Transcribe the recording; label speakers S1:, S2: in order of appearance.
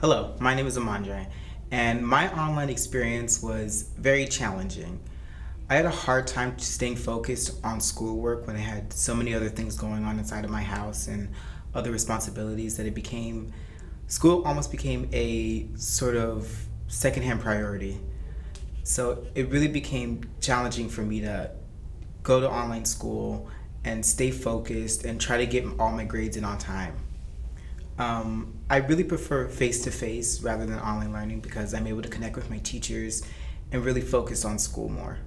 S1: Hello, my name is Amondrea, and my online experience was very challenging. I had a hard time staying focused on schoolwork when I had so many other things going on inside of my house and other responsibilities that it became, school almost became a sort of secondhand priority. So it really became challenging for me to go to online school and stay focused and try to get all my grades in on time. Um, I really prefer face to face rather than online learning because I'm able to connect with my teachers and really focus on school more.